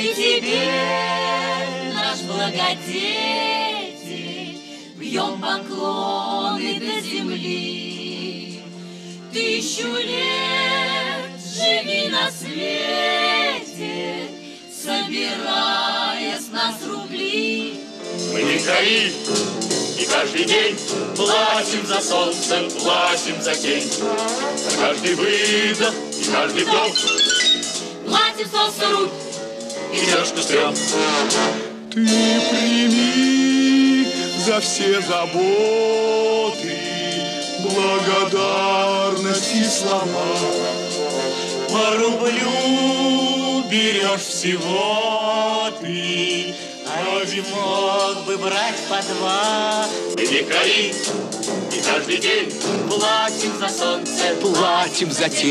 Мы тебе, наш благодетель, Бьем поклоны до земли. Тысячу лет живи на свете, Собирая с нас рубли. Мы дикари, и каждый день Платим за солнце, платим за тень. За каждый выдох и каждый вдох Платим солнце руль, И девушку стрём. Ты прими за все заботы благодарности слова. По рублю берешь всего ты, а ведь мог бы брать по два. Мы дикари, и каждый день Платим за солнце, Платим за тень.